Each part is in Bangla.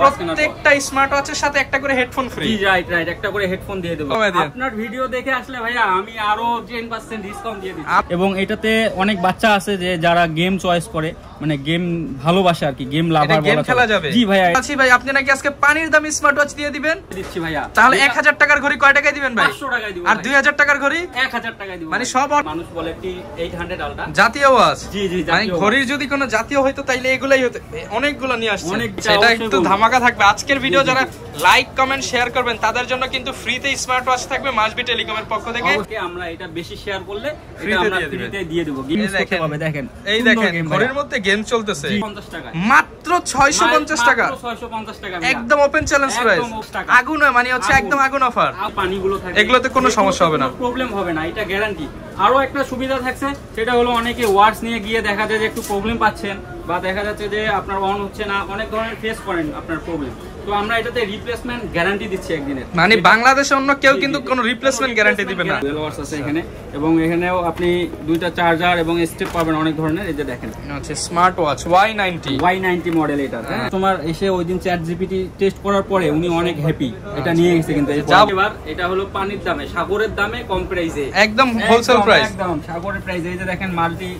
প্রত্যেকটা স্মার্ট ওয়াচের সাথে একটা করে হেডফোন ফ্রি রাইট রাইট একটা করে হেডফোন দিয়ে দেবো। আপনার ভিডিও দেখে আসলে ভাইয়া আমি আরও টেন পার্সেন্ট ডিসকাউন্ট দিয়ে দিচ্ছি। এবং এটাতে অনেক বাচ্চা আছে যে যারা গেম চয়েস করে মানে গেম ভালোবাসে আর কি গেম লাভার গেম খেলা যাবে। জি ভাইয়া। আছি ভাই আপনি নাকি আজকে পানির দামি স্মার্ট ওয়াচ দিয়ে দিবেন? দিচ্ছি ভাইয়া। তাহলে এক হাজার টাকার ঘড়ি কয় টাকায় দিবেন ভাই? পাঁচশো টাকায় দিব আর দুই হাজার টাকার ঘড়ি? এক হাজার টাকায় দিব মানে সব মানুষ বলে এইট হান্ড্রেড আলটা জাতীয় ওয়াচ জি জি মানে ঘড়ির যদি কোনো জাতীয় হইতো তাইলে এগুলাই হতো অনেকগুলো নিয়ে আসছে। অনেকটা সেটা একটু। ধামাকা থাকবে। আজকের ভিডিও যারা লাইক কমেন্ট শেয়ার করবেন তাদের জন্য কিন্তু ফ্রিতে স্মার্ট ওয়াচ থাকবে মাসবি টেলিকমের পক্ষ থেকে। অবশ্যই আমরা এটা বেশি শেয়ার করলে এটা আমরা। ফ্রিতে দিয়ে দেবো। গেম করতে দেখেন। পারবে দেখেন। এই দেখেন ভাইয়া। মধ্যে গেম চলতেছে। 50 টাকায় মাত্র ছয়শো পঞ্চাশ টাকা। মাত্র 650 টাকা একদম ওপেন চ্যালেঞ্জ প্রাইস আগুন হয়, মানে হচ্ছে একদম আগুন অফার পানিগুলো থাকবে এগুলোতে কোনো সমস্যা হবে না। প্রবলেম হবে না এটা গ্যারান্টি আরও একটা সুবিধা থাকছে সেটা হলো অনেকে ওয়ার্ডস নিয়ে গিয়ে দেখা যায় যে একটু প্রবলেম পাচ্ছেন। বা দেখা যাচ্ছে যে আপনার অন হচ্ছে না অনেক ধরনের ফেস করেন আপনার প্রবলেম তো আমরা এটাতে রিপ্লেসমেন্ট গ্যারান্টি দিচ্ছি একদিনের। মানে বাংলাদেশে অন্য কেউ কিন্তু। কোনো রিপ্লেসমেন্ট গ্যারান্টি দিবে না। Watch আছে এখানে এবং এখানেও আপনি দুইটা চার্জার এবং স্টেপ পাবেন অনেক ধরনের এই যে দেখেন। আচ্ছা smart watch Y ninety Y ninety model এটা হ্যাঁ? তোমার এসে ওই দিন চ্যাট জিপিটি টেস্ট করার পরে উনি অনেক হ্যাপি এটা নিয়ে গেছে কিন্তু এবার এটা হলো পানির দামে সাগরের দামে কম প্রাইসে একদম হোলসেল প্রাইস একদম সাগরের প্রাইস এই যে দেখেন মাল্টি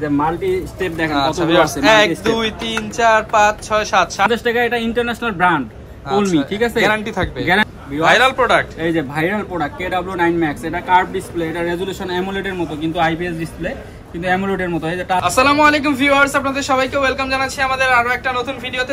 যে মাল্টি স্টেপ দেখেন কত কতগুলো আছে এক দুই তিন চার পাঁচ ছয় সাত সাত। পঞ্চাশ টাকা এটা ইন্টারন্যাশনাল ব্র্যান্ড কলমি ঠিক আছে? গ্যারান্টি থাকবে। ভাইরাল প্রোডাক্ট এই যে viral product K W nine max এটা কার্ভ ডিসপ্লে এটা রেজুলেশন অ্যামোলেডের মতো কিন্তু আইপিএস ডিসপ্লে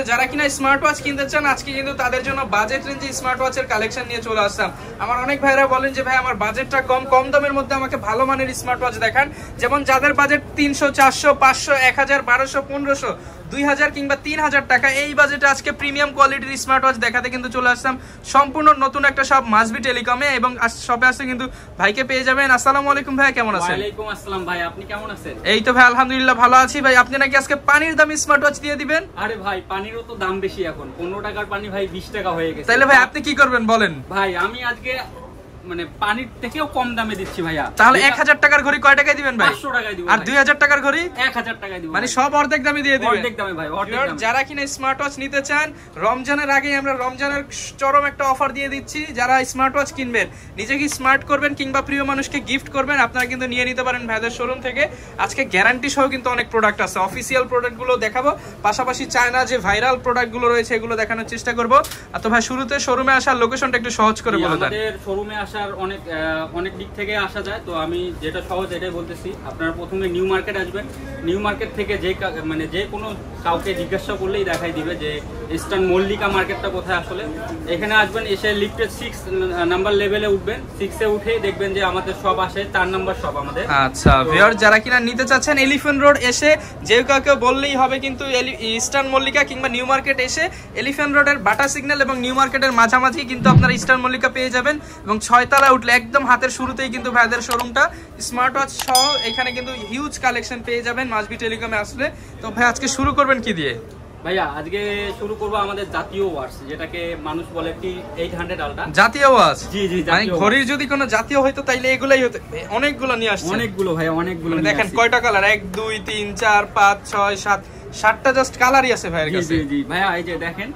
যারা কিনা স্মার্ট ওয়াচ কিনতে চান, আজকে কিন্তু তাদের জন্য বাজেট রেঞ্জে স্মার্ট ওয়াচের কালেকশন নিয়ে চলে আসলাম। আমার অনেক ভাইরা বলেন যে, ভাই, আমার বাজেটটা কম কম দামের মধ্যে আমাকে ভালো মানের স্মার্ট ওয়াচ দেখান। যেমন যাদের বাজেট তিনশো, চারশো, পাঁচশো, এক হাজার, বারোশো, পনেরোশো দুই হাজার কিংবা তিন হাজার টাকা। এই বাজেটে আজকে প্রিমিয়াম কোয়ালিটির স্মার্ট ওয়াচ দেখাতে কিন্তু চলে আসলাম। সম্পূর্ণ নতুন একটা শপ মাসবি টেলিকমে এবং শপে আসতে কিন্তু ভাইকে পেয়ে যাবেন। আসসালামু আলাইকুম ভাই কেমন আছেন? ওয়ালাইকুম আসসালাম ভাই আপনি কেমন আছেন? এই তো ভাই আলহামদুলিল্লাহ ভালো আছি ভাই। আপনি নাকি আজকে পানির দামি স্মার্ট ওয়াচ দিয়ে দিবেন? আরে ভাই পানিরও তো দাম বেশি এখন। পনেরো টাকার পানি ভাই বিশ টাকা হয়ে গেছে। তাহলে ভাই আপনি কি করবেন বলেন? ভাই আমি আজকে মানে পানির থেকেও কম দামে দিচ্ছি ভাইয়া। তাহলে এক হাজার টাকার ঘড়ি কয় টাকায় দিবেন ভাই? 500 টাকায় দিব আর দুই হাজার টাকার ঘড়ি? এক হাজার টাকায় দিব মানে সব অর্ধেক দামে দিয়ে দিবেন। অর্ধেক দামে ভাই অর্ধেক যারা কিনা স্মার্ট ওয়াচ নিতে চান রমজানের আগে আমরা রমজানের চরম একটা অফার দিয়ে দিচ্ছি। যারা স্মার্ট ওয়াচ কিনবেন নিজেকে স্মার্ট করবেন কিংবা প্রিয় মানুষকে গিফট করবেন আপনারা কিন্তু নিয়ে নিতে পারেন ভাইদের শোরুম থেকে। আজকে গ্যারান্টি সহ কিন্তু অনেক প্রোডাক্ট আছে। অফিসিয়াল প্রোডাক্টগুলো দেখাবো। পাশাপাশি চায়না যে ভাইরাল প্রোডাক্টগুলো রয়েছে এগুলো দেখানোর চেষ্টা করব। আর তো ভাই শুরুতে শোরুমে আসার লোকেশনটা একটু সহজ করে বলে দেন। আমাদের শোরুমে আসার অনেক অনেক দিক থেকে আসা যায়। তো আমি যেটা সহজ এটাই বলতেছি আপনারা প্রথমে নিউ মার্কেট আসবেন। নিউ মার্কেট থেকে যে মানে যে কোনো কাউকে জিজ্ঞাসা করলেই দেখাই দিবে যে ইস্টার্ন মল্লিকা মার্কেটটা কোথায় আসলে। এখানে আসবেন এসে লিফটের সিক্স নাম্বার লেভেলে উঠবেন। সিক্সে উঠেই দেখবেন যে আমাদের সব আসে চার নাম্বার সব আমাদের। আচ্ছা ভিউয়ার যারা কিনা নিতে চাচ্ছেন এলিফ্যান্ট রোড এসে যে কাউকে বললেই হবে কিন্তু ইস্টার্ন মল্লিকা কিংবা নিউ মার্কেট এসে এলিফ্যান্ট রোডের বাটা সিগন্যাল এবং নিউ মার্কেটের মাঝামাঝি কিন্তু আপনারা ইস্টার্ন মল্লিকা পেয়ে যাবেন এবং ছয়তলা উঠলে একদম হাতের শুরুতেই কিন্তু ভাইদের শোরুমটা স্মার্ট ওয়াচ সহ এখানে কিন্তু হিউজ কালেকশন পেয়ে যাবেন মাসবি টেলিকমে আসলে। তো ভাই আজকে শুরু করবেন কি দিয়ে? ভাইয়া আজকে শুরু করব আমাদের জাতীয় ওয়ার্স যেটাকে মানুষ বলে টি এইট হান্ড্রেড আলটা জাতীয় ওয়াচ জি জি মানে ঘড়ির যদি কোনো জাতীয় হইতো তাইলে এগুলাই হতো অনেকগুলো নিয়ে আসছে। অনেকগুলো ভাই অনেকগুলো মানে দেখেন কয়টা কালার এক দুই তিন চার পাঁচ ছয় সাত। সাতটা জাস্ট কালারই আছে ভাইয়ের কাছে। জি জি। ভাইয়া এই যে দেখেন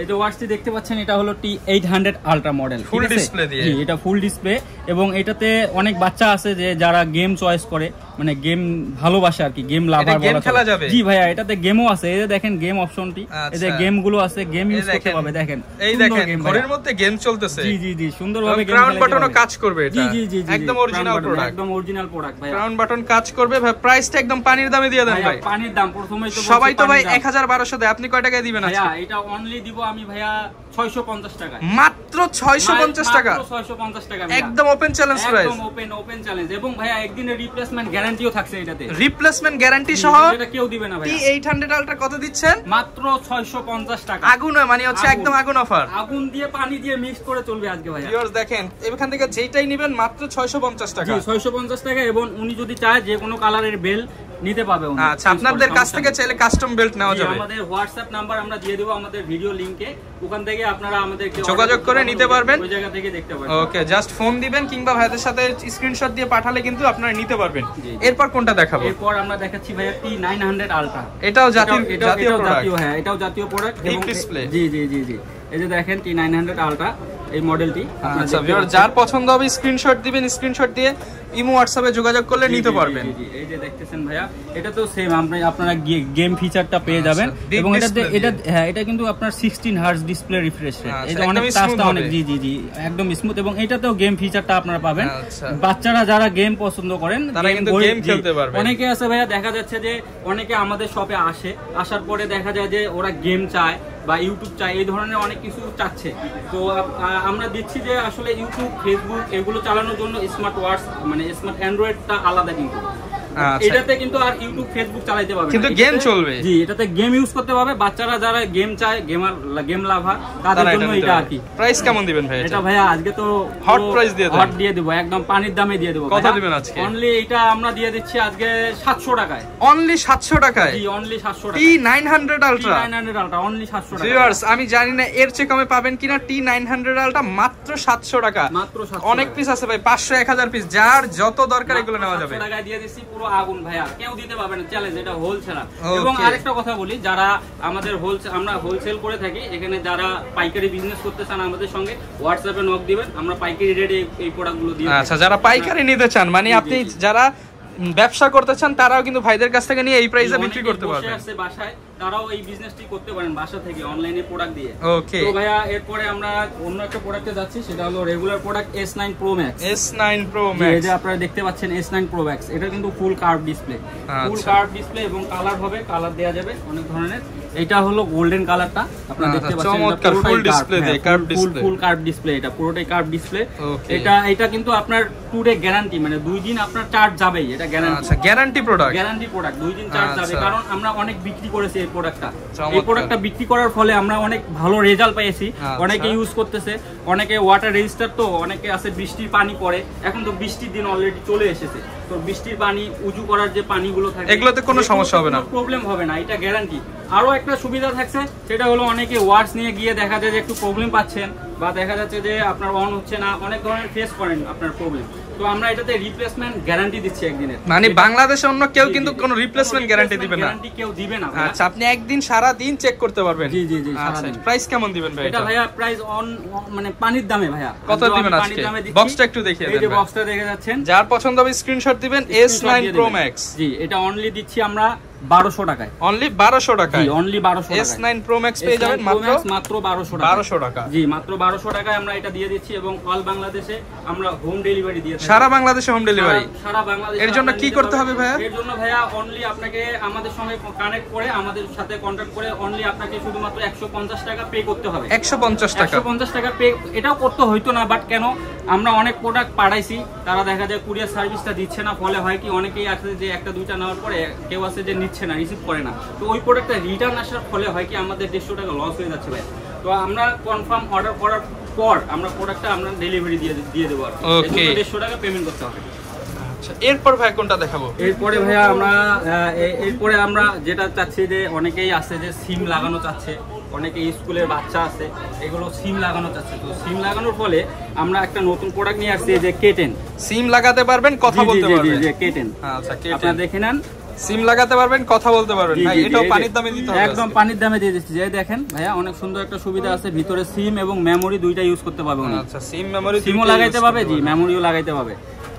এই যে ওয়াচটি দেখতে পাচ্ছেন এটা হলো T eight hundred ultra model full display দিয়ে। এটা ফুল ডিসপ্লে এবং এটাতে অনেক বাচ্চা আছে যে যারা গেম চয়েস করে মানে গেম ভালোবাসে আর কি গেম লাভার game খেলা যাবে? জি ভাইয়া এটাতে গেমও আছে এই যে দেখেন গেম অপশনটি এই যে আচ্ছা। গেমগুলো আছে গেম ইউজ করতে পারবে দেখেন। এই দেখেন ভাইয়া। মধ্যে গেম চলতেছে। জি জি জি সুন্দরভাবে game ক্রাউন বাটনও কাজ করবে এটা। জি জি জি একদম অরিজিনাল প্রোডাক্ট একদম অরিজিনাল প্রোডাক্ট ভাইয়া। ক্রাউন বাটন কাজ করবে ভাই প্রাইসটা একদম পানির দামে দিয়ে দেন ভাই। পানির দাম প্রথমেই তো সবাই তো ভাই পানির দাম। এক হাজার বারোশো দেয় আপনি কয় টাকায় দিবেন আজকে? এটা অনলি দিব আমি ভাইয়া ছয়শো পঞ্চাশ মাত্র ছয়শো পঞ্চাশ টাকা? ছয়শো পঞ্চাশ টাকা একদম ওপেন চ্যালেঞ্জ প্রাইস একদম ওপেন ওপেন চ্যালেঞ্জ এবং ভাইয়া একদিনের রিপ্লেসমেন্ট গ্যারান্টিও থাকছে এটাতে। রিপ্লেসমেন্ট গ্যারান্টি সহ এটা কেউ দিবে না টি ভাইয়া এইট হান্ড্রেড কত দিচ্ছেন? মাত্র 650 টাকা। আগুন মানে হচ্ছে একদম আগুন অফার আগুন দিয়ে পানি দিয়ে মিক্স করে চলবে আজকে ভাইয়া। ভিউয়ার্স দেখেন এখান থেকে যেটাই নেবেন মাত্র ছয়শো পঞ্চাশ টাকা। জি 650 টাকা এবং উনি যদি চায় যে কোনো কালারের বেল নিতে পাবে আচ্ছা আপনাদের কাছ থেকে চাইলে কাস্টম বেল্ট নেওয়া যাবে। আমাদের হোয়াটসঅ্যাপ নাম্বার আমরা দিয়ে দেবো আমাদের ভিডিও লিংকে ওখান থেকে আপনারা যোগাযোগ করে নিতে পারবেন। ওই জায়গা থেকে দেখতে পারবেন। ওকে জাস্ট ফোন দিবেন কিংবা ভাইদের সাথে স্ক্রিনশট দিয়ে পাঠালে কিন্তু আপনারা নিতে পারবেন। এরপর কোনটা দেখাবো? এরপর আমরা দেখাচ্ছি নাইন হান্ড্রেড আলট্রা এটাও জাতীয় জাতীয় প্রোডাক্ট হ্যাঁ এটাও জাতীয় প্রোডাক্ট Big display। জি জি জি জি। এই যে দেখেন টি নাইন হান্ড্রেড আলট্রা এই মডেলটি আচ্ছা যার পছন্দ হবে স্ক্রিনশট দিবেন স্ক্রিনশট দিয়ে ইমো হোয়াটসঅ্যাপে যোগাযোগ করলে নিতে পারবেন। এই যে দেখতেছেন ভাইয়া এটা তো সেম আপনি আপনারা গেম ফিচারটা পেয়ে যাবেন। আচ্ছা, এবং এটাতে এটা হ্যাঁ এটা কিন্তু আপনার 16 হার্জ ডিসপ্লে রিফ্রেশ রেট এটা অনেক টাচটা অনেক জি জি জি একদম স্মুথ এবং এটাতেও গেম ফিচারটা আপনারা পাবেন। আচ্ছা। বাচ্চারা যারা গেম পছন্দ করেন তারা কিন্তু জি, খেলতে পারবে। অনেকে আছে ভাইয়া দেখা যাচ্ছে যে অনেকে আমাদের শপে আসে। আসার পরে দেখা যায় যে ওরা গেম চায় বা ইউটিউব চায় এই ধরনের অনেক কিছু চাচ্ছে। তো আমরা দিচ্ছি যে আসলে ইউটিউব ফেসবুক এগুলো চালানোর জন্য স্মার্ট ওয়াচ মানে স্মার্ট অ্যান্ড্রয়েডটা আলাদা কিন্তু। এটাতে কিন্তু আর ইউটিউব ফেসবুক চালাতে পারবে কিন্তু game চলবে। জি এটাতে গেম ইউজ করতে পারবে। বাচ্চারা যারা গেম চায় গেমার গেম লাভার তাদের জন্য এটা আর কি। প্রাইস কেমন দিবেন ভাই এটা ভাইয়া আজকে তো Hot price দিয়ে দেন। হট দিয়ে দেবো একদম পানির দামে দিয়ে দেবো। কত দিবেন আজকে? অনলি এটা আমরা দিয়ে দিচ্ছি আজকে সাতশো টাকায়। অনলি 700 টাকায়? জি অনলি সাতশো টি টাকা 900 ultra nine hundred ultra only সাতশো টাকা ভিউয়ার্স আমি জানি না এর চেয়ে কমে পাবেন কিনা। টি 900 আলট্রা মাত্র 700 টাকা। মাত্র 700 অনেক পিস আছে ভাই 500 1000 পিস যার যত দরকার এগুলো নেওয়া যাবে। 700 দিয়ে দিচ্ছি পুরো আগুন ভাইয়া। কেউ দিতে পারবে না চ্যালেঞ্জ এটা হোলসেল এবং আরেকটা কথা বলি যারা আমাদের হোলসেল আমরা হোলসেল করে থাকি এখানে যারা পাইকারি বিজনেস করতে চান আমাদের সঙ্গে হোয়াটসঅ্যাপে নক দিবেন আমরা পাইকারি রেটে এই প্রোডাক্টগুলো দিই আচ্ছা যারা পাইকারি নিতে চান মানে আপনি। যারা ব্যবসা করতে চান তারাও কিন্তু ভাইদের কাছ থেকে নিয়ে এই প্রাইসে বিক্রি করতে পারবে বাসায় তারাও এই বিজনেসটি করতে পারেন বাসা থেকে অনলাইনে প্রোডাক্ট দিয়ে। ওকে তো ভাইয়া এরপরে আমরা অন্য একটা প্রোডাক্টে যাচ্ছি সেটা হলো regular product S nine pro max S9 Pro Max এই Max যে আপনারা দেখতে পাচ্ছেন এস নাইন প্রো ম্যাক্স এটা কিন্তু full curve display full. Curve display এবং কালার হবে কালার দেয়া যাবে অনেক ধরনের। এটা হলো গোল্ডেন কালারটা আপনারা আচ্ছা, দেখতে পাচ্ছেন চমৎকার, full display দিয়ে, curved full full curve display এটা পুরোটাই কার্ভ ডিসপ্লে এটা এটা কিন্তু আপনার গ্যারান্টি মানে দুই দিন আপনার চার্জ যাবেই এটা গ্যারান্টি আচ্ছা গ্যারান্টি প্রোডাক্ট গ্যারান্টি প্রোডাক্ট দুই দিন চার্জ যাবে আচ্ছা। কারণ আমরা অনেক বিক্রি করেছি এই প্রোডাক্টটা। এই প্রোডাক্টটা বিক্রি করার ফলে আমরা অনেক ভালো রেজাল্ট পেয়েছি আচ্ছা। অনেকে ইউজ করতেছে অনেকে ওয়াটার রেজিস্টার তো অনেকে আছে বৃষ্টির পানি পড়ে এখন তো বৃষ্টির দিন অলরেডি চলে এসেছে। তো বৃষ্টির পানি উজু করার যে পানিগুলো থাকে এগুলোতে কোনো সমস্যা হবে না। প্রবলেম হবে না এটা গ্যারান্টি আরও একটা সুবিধা থাকছে সেটা হলো অনেকে ওয়ার্ডস নিয়ে গিয়ে দেখা যায় যে একটু প্রবলেম পাচ্ছেন বা দেখা যাচ্ছে যে আপনার অন হচ্ছে না অনেক ধরনের ফেস করেন আপনার প্রবলেম তো আমরা এটাতে রিপ্লেসমেন্ট গ্যারান্টি দিচ্ছি একদিনের। মানে বাংলাদেশে অন্য কেউ কিন্তু কোনো রিপ্লেসমেন্ট গ্যারান্টি দিবে না। গ্যারান্টি কেউ দিবে না আচ্ছা আপনি একদিন সারা দিন চেক করতে পারবেন। জি, জি, জি, আচ্ছা প্রাইস কেমন দিবেন ভাই এটা ভাইয়া প্রাইস অন মানে পানির দামে ভাইয়া। কত দিবেন আজকে? বক্সটা একটু দেখিয়ে এই দেন যে বক্সটা দেখে যাচ্ছেন। যার পছন্দ হবে স্ক্রিনশট দিবেন এস S9 দিয়ে Pro Max জি এটা অনলি দিচ্ছি আমরা বারোশো টাকায়। অনলি 1200 টাকায়? অনলি বারোশো S9 Pro Max পেয়ে যাবেন মাত্র মাত্র বারোশো টাকা। 1200 জি মাত্র বারোশো টাকায় আমরা এটা দিয়ে দিচ্ছি এবং অল বাংলাদেশে আমরা হোম ডেলিভারি দিয়ে সারা বাংলাদেশে হোম ডেলিভারি সারা- বাংলাদেশে এর জন্য কি করতে হবে ভাইয়া? এর জন্য ভাইয়া অনলি আপনাকে আমাদের সঙ্গে কানেক্ট করে আমাদের সাথে কন্ট্যাক্ট করে অনলি আপনাকে শুধুমাত্র একশো পঞ্চাশ টাকা পে করতে হবে। 150 টাকা। পঞ্চাশ টাকা পে এটাও করতে হইতো না বাট কেন? আমরা অনেক প্রোডাক্ট পাঠাইছি তারা দেখা যায় কুরিয়ার সার্ভিসটা দিচ্ছে না ফলে হয় কি অনেকেই আছে যে একটা দুইটা নেওয়ার পরে কেউ আছে যে নিচ্ছে না রিসিভ করে না। তো ওই প্রোডাক্টটা রিটার্ন আসার ফলে হয় কি আমাদের দেড়শো টাকা লস হয়ে যাচ্ছে ভাই। তো আমরা কনফার্ম অর্ডার করার পর আমরা প্রোডাক্টটা আমরা ডেলিভারি দিয়ে দিয়ে দেবো আর Okay. দেড়শো টাকা পেমেন্ট করতে হবে। আচ্ছা এরপর ভাই কোনটা দেখাবো? এরপরে ভাইয়া আমরা এরপরে আমরা যেটা চাচ্ছি যে অনেকেই আছে যে সিম লাগানো চাচ্ছে অনেকে স্কুলের বাচ্চা আছে এগুলো সিম লাগানো চাচ্ছে। তো সিম লাগানোর ফলে আমরা একটা নতুন প্রোডাক্ট নিয়ে আসছি যে কেটেন সিম লাগাতে পারবেন কথা বলতে পারবেন। যে কেটেন আচ্ছা আপনারা কেটেন দেখে নেন। সিম লাগাতে পারবেন কথা বলতে পারবেন। ভাই এটাও পানির দামে দিতে হবে একদম পানির দামে দিয়ে দিচ্ছি। যে দেখেন ভাইয়া অনেক সুন্দর একটা সুবিধা আছে। ভিতরে সিম এবং মেমোরি দুইটা ইউজ করতে পারবে আচ্ছা সিম মেমোরি সিমও লাগাইতে পারবে জি মেমোরিও লাগাইতে পারবে।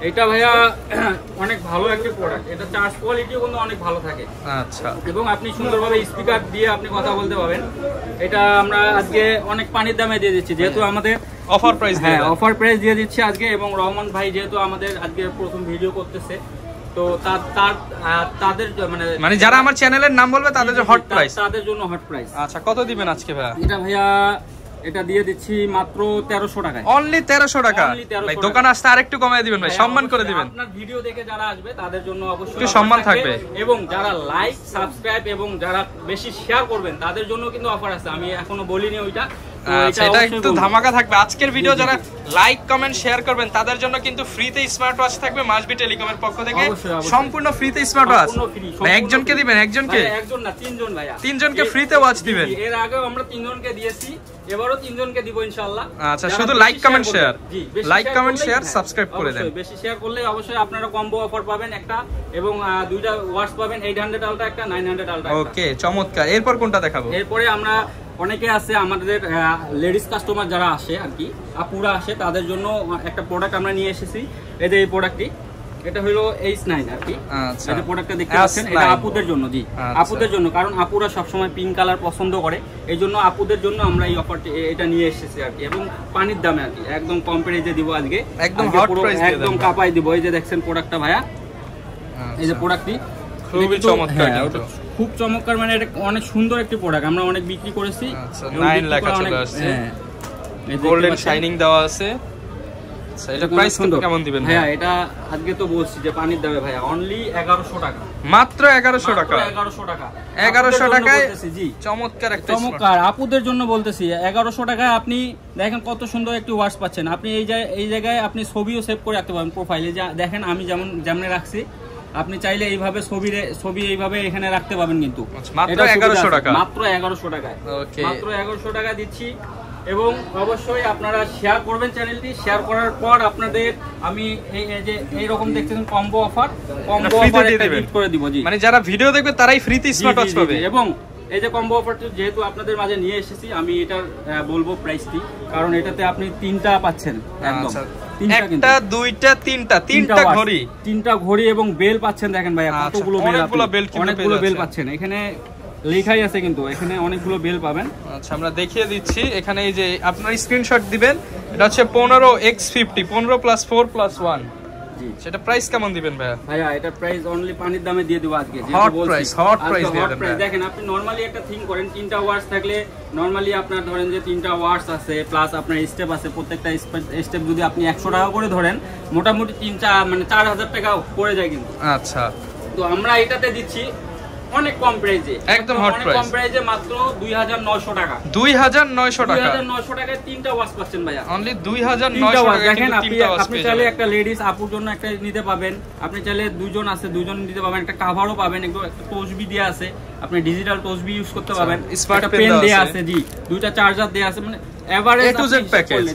এটা ভাইয়া অনেক ভালো একটা প্রোডাক্ট এটা চার্জ কোয়ালিটিও কিন্তু অনেক ভালো থাকে। আচ্ছা। এবং আপনি সুন্দরভাবে স্পিকার দিয়ে আপনি কথা বলতে পারবেন। এটা আমরা আজকে অনেক পানির দামে দিয়ে দিচ্ছি। যেহেতু আমাদের অফার প্রাইস হ্যাঁ অফার প্রাইস দিয়ে দিচ্ছি আজকে এবং রহমান ভাই যেহেতু আমাদের আজকে প্রথম ভিডিও করতেছে তো তাদের মানে মানে যারা আমার চ্যানেলের নাম বলবে তাদের জি, জি, হট প্রাইস। তাদের জন্য হট প্রাইস। আচ্ছা কত দিবেন আজকে এটা ভাইয়া এটা দিয়ে দিচ্ছি মাত্র তেরোশো টাকায়। অনলি 1300 টাকা? Only 1300 ভাই দোকান আসতে আরেকটু কমিয়ে দিবেন ভাই সম্মান করে দিবেন। আপনার ভিডিও দেখে যারা আসবে তাদের জন্য অবশ্যই একটু সম্মান থাকবে। এবং যারা লাইক সাবস্ক্রাইব এবং যারা বেশি শেয়ার করবেন তাদের জন্য কিন্তু অফার আছে। আমি এখনও বলিনি ওইটা। অবশ্যই একটু ধামাকা থাকবে। আজকের ভিডিও যারা লাইক কমেন্ট শেয়ার করবেন তাদের জন্য কিন্তু ফ্রিতে স্মার্ট ওয়াচ থাকবে মাসবি টেলিকমের পক্ষ থেকে। সম্পূর্ণ ফ্রিতে স্মার্ট ওয়াচ একজনকে দিবেন একজনকে? একজন না তিনজন ভাইয়া। তিনজনকে এ- free তে watch জি, দিবেন। এর আগেও আমরা তিনজনকে দিয়েছি এবারও তিনজনকে দিব ইনশাআল্লাহ। আচ্ছা, শুধু বেশি হ্যাঁ, করে দেন। শেয়ার করলে অবশ্যই আপনারা কম্বো অফার পাবেন একটা এবং দুইটা ওয়াটস পাবেন 800 আলটা একটা 900 আলটা ওকে চমৎকার। এরপর কোনটা দেখাবো? এরপরে আমরা অনেকে আছে আমাদের লেডিস কাস্টমার যারা আসে আর কি আপুরা আসে তাদের জন্য একটা প্রোডাক্ট আমরা নিয়ে এসেছি। এই যে এই প্রোডাক্টটি এটা হলো এইচ নাইন আর কি আচ্ছা। যে প্রোডাক্টটা দেখতে পাচ্ছেন এটা আপুদের জন্য জি আচ্ছা। আপুদের জন্য কারণ আপুরা সবসময় পিঙ্ক কালার পছন্দ করে। এই জন্য আপুদের জন্য আমরা এই অফারটি এটা নিয়ে এসেছি আর কি এবং পানির দামে আর কি একদম কম প্রাইজে দিব আজকে। একদম একদম কাপাই দিব। এই যে দেখছেন প্রোডাক্টটা ভাইয়া। এই যে আচ্ছা। প্রোডাক্টটি খুবই চমৎকার হ্যাঁ, খুব চমৎকার মানে এটা অনেক সুন্দর একটি প্রোডাক্ট আমরা অনেক বিক্রি করেছি। আচ্ছা, এবং লেখা চলে আসছে। হ্যাঁ। গোল্ডেন শাইনিং দেওয়া আছে। আচ্ছা, এটা প্রাইস কেমন দিবেন ভাইয়া? এটা আজকে তো বলছি যে পানির দামে ভাইয়া অনলি এগারোশো টাকা। মাত্র এগারোশো টাকা। এগারোশো টাকা। এগারোশো আপুদের জন্য টাকায় বলতেছি, জি। চমৎকার একটা চমৎকার। আপুদের জন্য বলতেছি এগারোশো টাকায় আপনি দেখেন কত সুন্দর একটি ওয়াশ পাচ্ছেন। আপনি এই জায়গায় এই জায়গায় আপনি ছবিও সেভ করে রাখতে পারেন প্রোফাইলে দেখেন আমি যেমন যেমন রাখছি আপনি চাইলে এইভাবে ছবি ছবি এইভাবে এখানে রাখতে পাবেন কিন্তু। আচ্ছা, মাত্র এগারোশো 1100 টাকা। মাত্র এগারোশো টাকায়. মাত্র এগারোশো টাকা দিচ্ছি এবং অবশ্যই আপনারা শেয়ার করবেন চ্যানেলটি শেয়ার করার পর আপনাদের আমি এই এই যে এইরকম দেখতেছেন কম্বো অফার কম্বো অফার একটা। করে দিব জি। মানে যারা ভিডিও দেখবে তারাই ফ্রিতে স্মার্ট ওয়াচ পাবে? এবং এই যে কম্বো অফারটি যেহেতু আপনাদের মাঝে নিয়ে এসেছি আমি এটার বলব প্রাইসটি কারণ এটাতে আপনি তিনটা পাচ্ছেন একদম। আচ্ছা। একটা দুইটা তিনটা। তিনটা ঘড়ি। তিনটা ঘড়ি এবং বেল পাচ্ছেন দেখেন ভাই আচ্ছা, কতগুলো বেল অনেকগুলো বেল পাচ্ছেন। এখানে লেখাই আছে কিন্তু এখানে অনেকগুলো বেল পাবেন। আচ্ছা আমরা দেখিয়ে দিচ্ছি। এখানে এই যে আপনার স্ক্রিনশট দিবেন এটা হচ্ছে পনেরো এক্স ফিফটি পনেরো প্লাস ফোর প্লাস ওয়ান সেটা প্রাইস কেমন দিবেন ভাইয়া? ভাইয়া এটা প্রাইস অনলি পানির দামে দিয়ে দেবো আজকে দিয়ে দেন দেখেন আপনি নরমালি একটা থিং করেন তিনটা ওয়ার্ডস থাকলে নরমালি আপনার ধরেন যে তিনটা ওয়ার্ডস আছে প্লাস আপনার স্টেপ আছে প্রত্যেকটা স্টেপ যদি আপনি একশো টাকা করে ধরেন মোটামুটি তিন চার মানে চার হাজার টাকা পড়ে যায় কিন্তু। আচ্ছা। তো আমরা এটাতে দিচ্ছি অনেক কম প্রাইজে একদম hot অনেক কম প্রাইজে মাত্র দুই হাজার নয়শো টাকা। দুই হাজার নয়শো দুই টাকা হাজার নয়শো টাকায় তিনটা ওয়াশ পাচ্ছেন ভাইয়া। অনলি দুই হাজার তিনটা নয়শো ওয়াচ টাকা দেখেন আপনি আপনি চাইলে একটা লেডিস আপুর জন্য একটা নিতে পাবেন। আপনি চাইলে দুজন আছে দুজন নিতে পাবেন। একটা কাভারও পাবেন একটু একটা টসবি দেওয়া আছে। আপনি ডিজিটাল টসবি ইউজ করতে আচ্ছা, পারবেন। smart পেন দেওয়া আছে। জি। দুইটা চার্জার দেওয়া আছে মানে average A to Z package।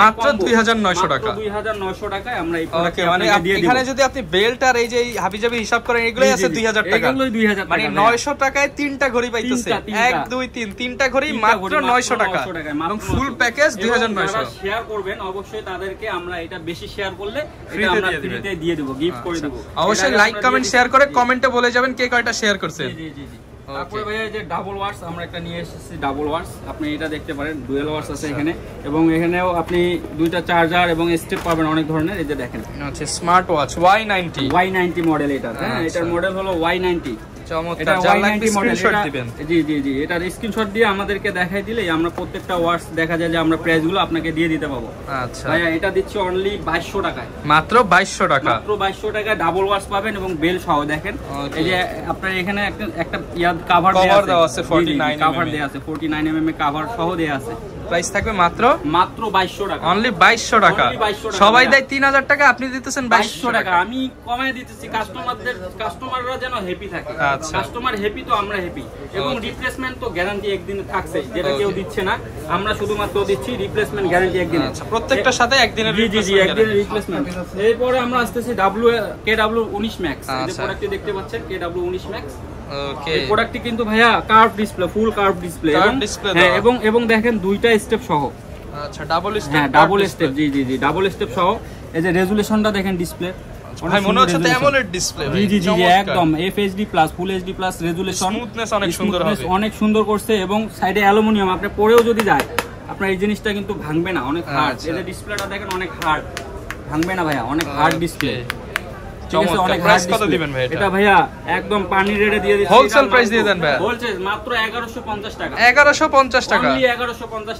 মাত্র 2900 টাকা। দুই হাজার নয়শো টাকায় আমরা এই মানে দিব এখানে যদি আপনি বেল্ট আর এই যে হাবিজাবি হিসাব করেন এগুলোই আছে জি, দুই হাজার জি। টাকা এগুলোই 2000 মানে ভাইয়া। নয়শো টাকায় তিনটা ঘড়ি পাইতেছে তিনটা, তিনটা। এক দুই তিন তিনটা ঘড়ি মাত্র ঘড়ি মাত্র নয়শো টাকা 900 টাকায়, মাত্র এবং ফুল প্যাকেজ দুই হাজার এবং নয়শো যারা শেয়ার করবেন অবশ্যই তাদেরকে আমরা এটা বেশি শেয়ার করলে এটা আমরা দিয়ে দিবেন। ফ্রিতে দিয়ে দেবো গিফট করে আচ্ছা। দেবো অবশ্যই লাইক কমেন্ট শেয়ার করে কমেন্টে বলে যাবেন কে কয়টা শেয়ার করছেন জি জি জি. তারপরে ভাইয়া যে ডাবল ওয়ার্স আমরা একটা নিয়ে এসেছি ডাবল ওয়ার্স আপনি এটা দেখতে পারেন ডুয়েল ওয়ার্স আছে এখানে। এবং এখানেও আপনি দুইটা চার্জার এবং স্টেপ পাবেন অনেক ধরনের এই যে দেখেন। আচ্ছা smart watch Y ninety Y ninety model এটা হ্যাঁ আচ্ছা। এটার মডেল হলো ওয়াই নাইনটি চমৎকার। যার লাগবে স্ক্রিনশট দিবেন। জি জি জি এটার স্ক্রিনশট দিয়ে আমাদেরকে দেখাই দিলেই আমরা প্রত্যেকটা ওয়ার্স দেখা যায় যে আমরা প্রাইসগুলো আপনাকে দিয়ে দিতে পাবো। আচ্ছা। ভাইয়া এটা দিচ্ছি অনলি বাইশশো টাকায়। মাত্র বাইশশো টাকা? মাত্র বাইশশো টাকায় ডাবল ওয়াশ পাবেন এবং বেল সহ দেখেন। এই যে আপনার এখানে একটা একটা ইয়াদ কাভার দেওয়া আছে 49 কাভার দেওয়া আছে। 49 এর কাভার সহ দেওয়া আছে। প্রাইস থাকবে মাত্র মাত্র বাইশশো টাকা। অনলি বাইশশো টাকা। Only 2200 টাকা, সবাই দেয় তিন হাজার টাকা আপনি দিতেছেন বাইশশো বাইশশো টাকা। টাকা। আমি কমায় দিতেছি কাস্টমারদের কাস্টমাররা যেন হ্যাপি থাকে। আচ্ছা। কাস্টমার হ্যাপি তো আমরা হ্যাপি এবং. রিপ্লেসমেন্ট তো গ্যারান্টি একদিন থাকছে যেটা কেউ দিচ্ছে না। আমরা শুধুমাত্র দিচ্ছি রিপ্লেসমেন্ট গ্যারান্টি একদিন। আচ্ছা প্রত্যেকটার সাথে একদিনের জি একদিনের রিপ্লেসমেন্ট এরপরে আমরা আসতেছি ডাব্লিউ কে ডাব্লিউ উনিশ ম্যাক্স এই যে আচ্ছা। প্রোডাক্টটি দেখতে পাচ্ছেন কে ডাব্লিউ উনিশ ম্যাক্স ওকে এই প্রোডাক্টটি কিন্তু ভাইয়া curve display full curve display এবং display হ্যাঁ দেওয়া। এবং এবং দেখেন দুইটা স্টেপ সহ। আচ্ছা ডাবল হ্যাঁ ডাবল স্টেপ জি জি জি ডাবল স্টেপ সহ। এই যে রেজুলেশনটা দেখেন ডিসপ্লে ভাই মনে হচ্ছে তো অ্যামোলেড ডিসপ্লে জি জি জি জি, একদম FHD plus full HD plus resolution Smoothness অনেক সুন্দর হবে। অনেক সুন্দর করছে এবং সাইডে অ্যালুমিনিয়াম আপনি পরেও যদি যায় আপনার এই জিনিসটা কিন্তু ভাঙবে না অনেক হার্ড আচ্ছা। এই যে ডিসপ্লেটা দেখেন অনেক হার্ড ভাঙবে না ভাইয়া অনেক হার্ড ডিসপ্লে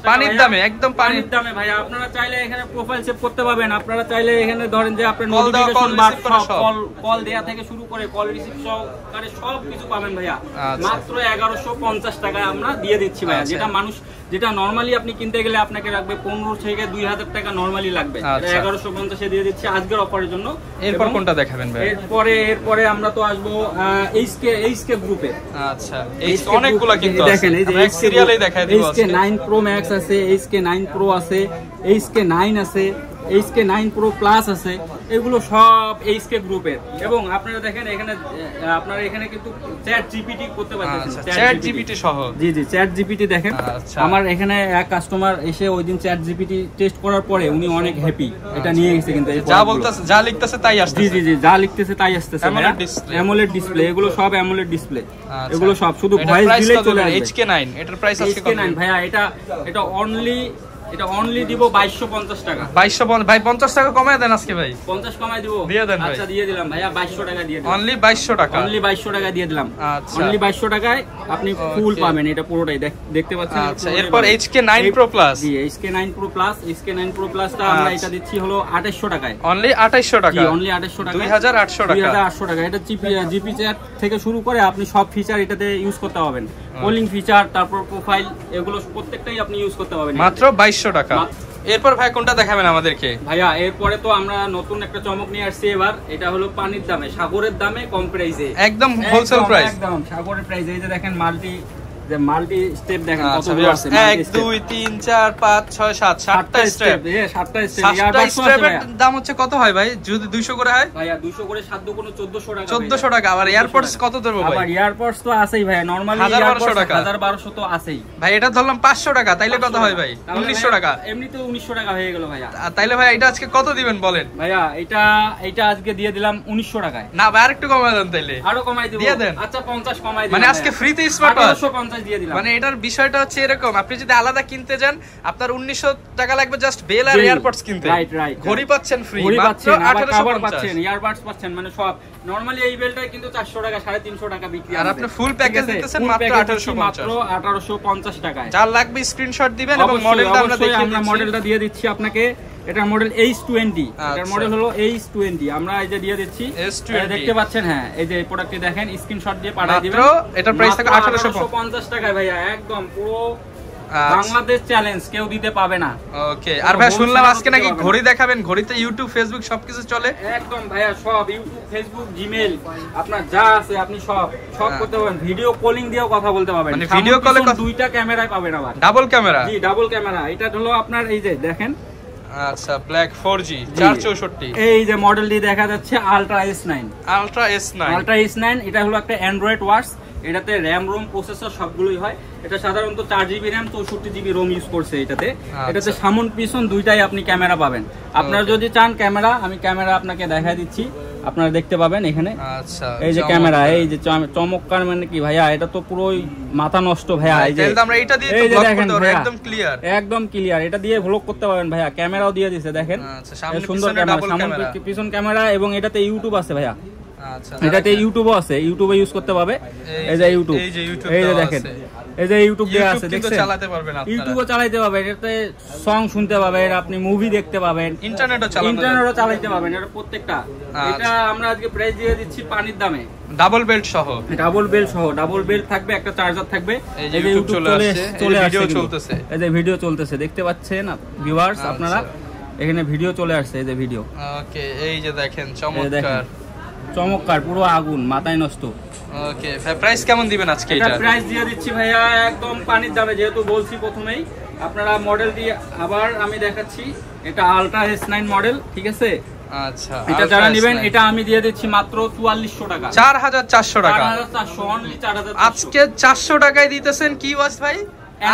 পানির দামে, একদম পানির- পানির দামে ভাইয়া। আপনারা চাইলে এখানে প্রোফাইল সেভ করতে পারবেন। আপনারা চাইলে এখানে ধরেন যে আপনার Call দেওয়া, নোটিফিকেশন call বা receive করা সব। কল কল দেয়া থেকে শুরু করে কল রিসিভ সহকারে সব কিছু পাবেন ভাইয়া। মাত্র 1150 টাকায় আমরা দিয়ে দিচ্ছি ভাইয়া। আচ্ছা। যেটা মানুষ যেটা নর্মালি আপনি কিনতে গেলে আপনাকে রাখবে পনেরো থেকে দুই হাজার টাকা নর্মালি লাগবে। আচ্ছা। এগারোশো পঞ্চাশে দিয়ে দিচ্ছি আজকের অফারের জন্য। এরপর কোনটা দেখাবেন এরপরে এরপরে আমরা তো আসব এইচকে এইচকে গ্রুপে আচ্ছা। অনেকগুলা কিন্তু দেখেন এই যে সিরিয়ালেই দিব এইচকে নাইন প্রো ম্যাক্স আছে এইচকে নাইন প্রো আছে এইচকে নাইন আছে। এইচকে নাইন প্রো প্লাস আছে এগুলো সব এইচকে গ্রুপের এবং আপনারা দেখেন এখানে আপনারা এখানে কিন্তু চ্যাট জিপিটি করতে পারছেন চ্যাট জিপিটি সহ। জি জি চ্যাট জিপিটি দেখেন। আচ্ছা। আমার এখানে এক কাস্টমার এসে ওই দিন চ্যাট জিপিটি টেস্ট করার পরে উনি অনেক হ্যাপি এটা নিয়ে গেছে কিন্তু যা। বলতেছে যা লিখতেছে তাই আসছে জি জি জি যা লিখতেছে তাই আসতেছে অ্যামোলেড ডিসপ্লে এগুলো সব অ্যামোলেড ডিসপ্লে আচ্ছা। এগুলো সব শুধু ভয়েস দিলেই চলে? আসবে। HK9 এটার প্রাইস আজকে কত? HK9 ভাইয়া এটা এটা অনলি এটা অনলি দিব 2250 টাকা। 2200 ভাই 50 টাকা কমায় দেন আজকে ভাই। 50 কমাই দিব। দিয়ে দেন ভাই। আচ্ছা দিয়ে দিলাম ভাইয়া 2200 টাকা দিয়ে দিলাম। অনলি 2200 টাকা। অনলি 2200 টাকা দিয়ে দিলাম। আচ্ছা। অনলি 2200 টাকায় আপনি ফুল পাবেন এটা পুরোটাই দেখতে পাচ্ছেন? আচ্ছা, এরপর পাবেন। HK9 Pro Plus। জি HK9 Pro Plus HK9 Pro Plus টা আমরা আচ্ছা। এটা দিচ্ছি হলো 2800 টাকায়। অনলি 2800 টাকা। জি অনলি 2800 টাকা। 2800 টাকা 2800 টাকা এটা জিপি জিপি চ্যাট থেকে শুরু করে আপনি সব ফিচার এটাতে ইউজ করতে পারবেন। কলিং ফিচার তারপর প্রোফাইল এগুলো প্রত্যেকটাই আপনি ইউজ করতে পারবেন। মাত্র 2200 টাকা। এরপর ভাই কোনটা দেখাবেন আমাদেরকে? ভাইয়া এরপরে তো আমরা নতুন একটা চমক নিয়ে আসছি এবার। এটা হলো পানির দামে সাগরের দামে কম প্রাইসে একদম হোলসেল প্রাইস একদম সাগরের প্রাইস এই যে দেখেন মাল্টি যে মাল্টি স্টেপ দেখেন আচ্ছা কতগুলো আছে এক দুই তিন চার পাঁচ ছয় সাত সাতটা স্টেপ। সাতটা স্টেপ স্টেপের দাম হচ্ছে কত হয় ভাই? যদি 200 করে হয়? ভাইয়া 200 করে 7 দুগুণ 1400 টাকা 1400 টাকা আবার এয়ারপোর্টস কত দেবো ভাই? আবার এয়ারপোর্টস তো আছেই ভাই নরমালি 1200 টাকা। 1200 তো আছেই। ভাই এটা ধরলাম 500 টাকা তাইলে কত হয় ভাই? তাহলে 1900 টাকা। এমনিতে 1900 টাকা হয়ে গেল ভাইয়া। তাইলে ভাই এটা আজকে কত দিবেন বলেন? ভাইয়া এটা এটা আজকে দিয়ে দিলাম 1900 টাকায়। না ভাই আরেকটু কমায় দেন তাইলে। আরও কমাই দিব। দিয়ে দেন। আচ্ছা 50 কমাই দিলাম মানে আজকে ফ্রিতে স্মার্ট ওয়াচ 1850 দিয়ে দিলাম। মানে এটার বিষয়টা হচ্ছে এরকম আপনি যদি আলাদা কিনতে যান আপনার উনিশশো টাকা লাগবে জাস্ট বেল আর এয়ারপডস কিনতে। ঘড়ি পাচ্ছেন ফ্রি মাত্র পাচ্ছেন আবার 1850 পাচ্ছেন ইয়ারবাডস পাচ্ছেন মানে সব। নরমালি এই বেলটা কিন্তু 400 টাকা 350 টাকা বিক্রি আর। আপনি package আছে? দিতেছেন মাত্র package দিচ্ছি 1850 মাত্র 1850 টাকায়। যার লাগবে স্ক্রিনশট দিবেন এবং মডেলটা আমরা দেখিয়ে আমরা মডেলটা দিয়ে দিচ্ছি আপনাকে। এটা মডেল H20 এটার আচ্ছা। মডেল হলো H20 আমরা এই যে দিয়ে দিচ্ছি দেখতে পাচ্ছেন হ্যাঁ এই যে প্রোডাক্টটি দেখেন স্ক্রিনশট দিয়ে পাঠিয়ে দিবেন। এটার প্রাইস থাকে মাত্র 1850 টাকায় ভাইয়া একদম পুরো আচ্ছা। বাংলাদেশ চ্যালেঞ্জ কেউ দিতে পাবে না। ওকে আর ভাই শুনলাম আজকে নাকি দিতে হবে না। ঘড়ি দেখাবেন ঘড়িতে ইউটিউব ফেসবুক সবকিছু চলে? একদম ভাইয়া সব ইউটিউব ফেসবুক জিমেল আপনার যা আছে আপনি সব সব হ্যাঁ। করতে পারবেন। ভিডিও কলিং দিয়েও কথা বলতে পারবেন। মানে এ পিছন কথা- দুইটা ক্যামেরায় পাবেন আবার। ডাবল ক্যামেরা জি ডাবল ক্যামেরা এটা হলো আপনার এই যে দেখেন আচ্ছা ব্ল্যাক 4G 464 এই যে মডেলটি দেখা যাচ্ছে ultra S nine ultra S9 ultra S9 এটা হলো একটা অ্যান্ড্রয়েড ওয়াটস এটাতে র্যাম রোম প্রসেসর সবগুলোই হয়। এটা সাধারণত চার জিবি র্যাম চৌষট্টি জিবি রোম ইউজ করছে এটাতে। আচ্ছা। এটাতে সামন পিছন দুইটাই আপনি ক্যামেরা পাবেন। আপনারা যদি চান ক্যামেরা আমি ক্যামেরা আপনাকে দেখা দিচ্ছি। আপনারা দেখতে পাবেন এখানে। আচ্ছা এই যে ক্যামেরা এই যে চম- চমৎকার মানে কি ভাইয়া? এটা তো পুরো মাথা নষ্ট ভাইয়া এই যে তাহলে আমরা এটা দিয়ে তো করতে পারব একদম ক্লিয়ার একদম ক্লিয়ার এটা দিয়ে ভ্লগ করতে পারবেন ভাইয়া। ক্যামেরাও দিয়ে দিছে দেখেন। আচ্ছা, সামনে সুন্দর ক্যামেরা সামনে পিছন ক্যামেরা এবং এটাতে ইউটিউব আছে ভাইয়া। আচ্ছা এটাতে ইউটিউবও আছে ইউটিউবে ইউজ করতে পারবে এই যে ইউটিউব এই যে YouTube এই যে দেখেন। এই যে ইউটিউব দেওয়া ইউটিউব আছে দেখছেন? চালাতে পারবেন আপনারা। ইউটিউবও চালাইতে পারবেন এটাতে সং শুনতে পাবেন আপনি মুভি দেখতে পাবেন। ইন্টারনেটও চালানো ইন্টারনেটও পারবেন এটা প্রত্যেকটা। আচ্ছা। এটা আমরা আজকে প্রাইস দিয়ে দিচ্ছি পানির দামে। ডাবল বেল্ট সহ। ডাবল বেল সহ ডাবল বেল থাকবে একটা চার্জার থাকবে। এই যে YouTube চলে আসছে, চলে কিন্তু। চলতেছে। এই যে ভিডিও চলতেছে দেখতে পাচ্ছেন ভিউয়ার্স আচ্ছা। আপনারা? এখানে ভিডিও চলে আসছে এই যে ভিডিও ওকে এই যে দেখেন। চমৎকার। চমৎকার পুরো আগুন মাথায় নষ্ট। ওকে প্রাইস কেমন দিবেন আজকে এটা প্রাইস দিয়ে দিচ্ছি ভাইয়া একদম পানির দামে যেহেতু বলছি প্রথমেই। আপনারা মডেল দিয়ে আবার আমি দেখাচ্ছি। এটা আলট্রা এস নাইন মডেল ঠিক আছে? আচ্ছা এটা যারা নেবেন এটা আমি দিয়ে দিচ্ছি মাত্র চুয়াল্লিশশো টাকা। চার হাজার চারশো টাকা। চার হাজার চারশো অনলি চার আজকে চারশো টাকায় দিতেছেন কি ওয়াচ ভাই।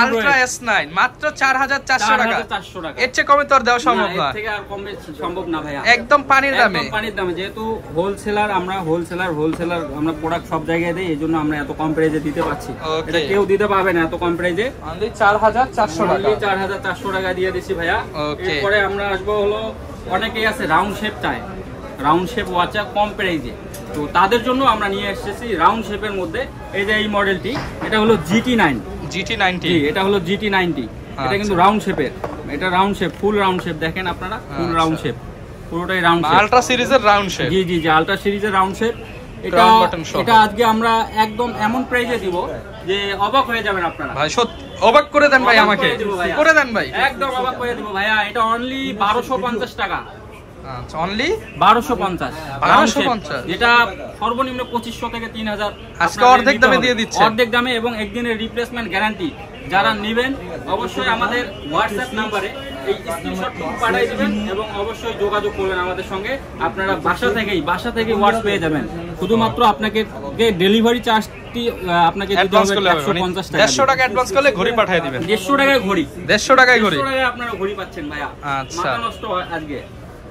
আলট্রা এস নাইন মাত্র চার হাজার চারশো টাকা। চারশো টাকা। এর চেয়ে কমে দেওয়া সম্ভব না, না। এর থেকে আর কমবে সম্ভব না ভাইয়া। একদম পানির দামে। একদম পানির দামে যেহেতু হোলসেলার আমরা হোলসেলার হোলসেলার আমরা প্রোডাক্ট সব জায়গায় দেই এই জন্য আমরা এত কম প্রাইজে দিতে পারছি। এটা কেউ দিতে পারবে না এত কম প্রাইজে চার হাজার চারশো টাকা। 4400 টাকা দিয়ে দিছি ভাইয়া. এরপরে আমরা আসব হলো অনেকেই আছে রাউন্ড শেপ চায়। রাউন্ড শেপ ওয়াচা কম প্রাইজে তো তাদের জন্য আমরা নিয়ে এসেছি রাউন্ড শেপের মধ্যে এই যে এই মডেলটি এটা হলো জিটি নাইন জিটি নাইনটি এটা হলো জিটি নাইনটি এটা কিন্তু রাউন্ড শেপের এটা round shape full round shape দেখেন আপনারা? ফুল আচ্ছা। রাউন্ড শেপ পুরোটাই রাউন্ড শেপ আলট্রা সিরিজের রাউন্ড শেপ জি জি জি আলট্রা সিরিজের রাউন্ড শেপ এটা। এটা আজকে আমরা একদম এমন প্রাইজে দিব যে অবাক হয়ে যাবেন আপনারা। ভাই সত্যি অবাক করে দেন ভাই আমাকে। করে দেন ভাই। একদম অবাক করে দিব ভাইয়া। এটা অনলি বারোশো পঞ্চাশ টাকা। আচ্ছা অনলি বারোশো পঞ্চাশ। 1250 যেটা সর্বনিম্ন পঁচিশশো থেকে তিন হাজার আজকে অর্ধেক দামে দিয়ে দিচ্ছেন। অর্ধেক দামে এবং একদিনের রিপ্লেসমেন্ট গ্যারান্টি যারা নেবেন অবশ্যই আমাদের হোয়াটসঅ্যাপ নাম্বারে এই স্ক্রিনশট পাঠিয়ে দিবেন এবং অবশ্যই যোগাযোগ করবেন আমাদের সঙ্গে। আপনারা বাসা থেকেই বাসা থেকে ওয়াটস পেয়ে যাবেন। শুধুমাত্র আপনাকে ডেলিভারি চার্জটি আপনাকে দিতে হবে মানে টাকা দেড়শো টাকা অ্যাডভান্স করলে ঘড়ি পাঠিয়ে দিবেন। দেড়শো টাকায় ঘড়ি। দেড়শো টাকায় ঘড়ি। টাকায় আপনারা ঘড়ি পাচ্ছেন ভাইয়া। আচ্ছা। মাথা নষ্ট হয় আজকে।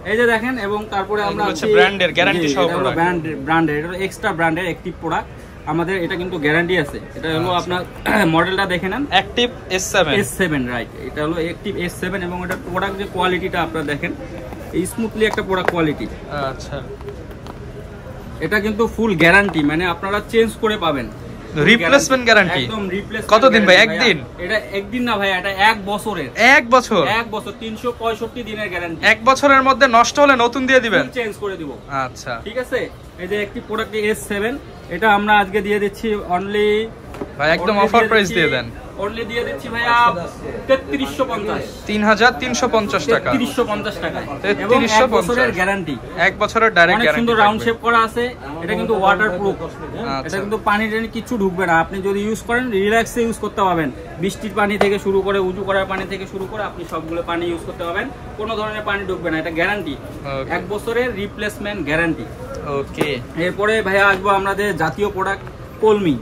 এই যে দেখেন এবং তারপরে আমরা হচ্ছে brand-এর, guarantee সহ product। ব্র্যান্ডের এটা এক্সট্রা ব্র্যান্ডের একটি প্রোডাক্ট আমাদের এটা কিন্তু গ্যারান্টি আছে। এটা হলো আচ্ছা। আপনার মডেলটা দেখে নেন। Active S seven S seven right এটা হলো এস সেভেন এবং এটা প্রোডাক্ট যে কোয়ালিটিটা আপনারা দেখেন স্মুথলি একটা প্রোডাক্ট কোয়ালিটি আচ্ছা। এটা কিন্তু ফুল গ্যারান্টি মানে আপনারা চেঞ্জ করে পাবেন। Replacement গ্যারান্টি একদম রিপ্লেসমেন্ট কতদিন ভাই? একদিন? এটা একদিন না ভাই এটা এক বছরের। এক বছর? এক বছর তিনশো পঁয়ষট্টি দিনের গ্যারান্টি এক বছরের মধ্যে নষ্ট হলে নতুন দিয়ে দিবেন? চেঞ্জ করে দিব। আচ্ছা। ঠিক আছে? এই যে একটি প্রোডাক্ট এস সেভেন এটা আমরা আজকে দিয়ে দিচ্ছি অনলি ভাই একদম অফার প্রাইস দিয়ে দেন। অনলি দিয়ে দিচ্ছি ভাইয়া তেত্রিশশো পঞ্চাশ। তিন হাজার তিনশো পঞ্চাশ টাকা। তেত্রিশশো পঞ্চাশ টাকায় 3350 এক বছরের গ্যারান্টি এক বছরের ডাইরেক্ট অনেক সুন্দর রাউন্ড শেপ করা আছে। এটা কিন্তু ওয়াটার প্রুফ আচ্ছা। এটা কিন্তু পানি টানি কিছু ঢুকবে না। আপনি যদি ইউজ করেন রিল্যাক্সে ইউজ করতে পারবেন। বৃষ্টির পানি থেকে শুরু করে উঁচু করার পানি থেকে শুরু করে আপনি সবগুলো পানি ইউজ করতে পারবেন। কোনো ধরনের পানি ঢুকবে না। এটা গ্যারান্টি এক বছরের রিপ্লেসমেন্ট গ্যারান্টি ওকে এরপরে ভাইয়া আসব আমাদের জাতীয় প্রোডাক্ট কলমি।